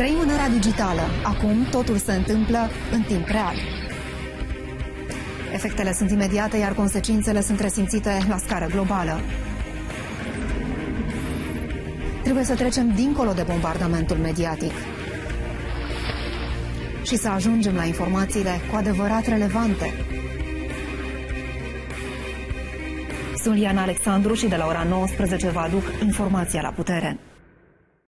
Trăim în era digitală. Acum totul se întâmplă în timp real. Efectele sunt imediate, iar consecințele sunt resimțite la scară globală. Trebuie să trecem dincolo de bombardamentul mediatic și să ajungem la informațiile cu adevărat relevante. Sunt Liana Alexandru și de la ora 19 vă aduc informația la putere.